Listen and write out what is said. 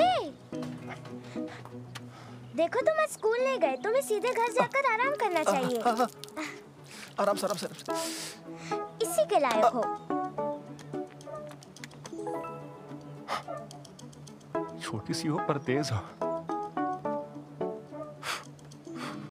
अरे देखो तो तुम आज स्कूल नहीं गए तुम्हें सीधे घर जाकर आराम करना चाहिए। हाँ, हाँ, हाँ। आराम से आराम से आराम से। इसी के लायक हो। छोटी सी हो पर तेज हो।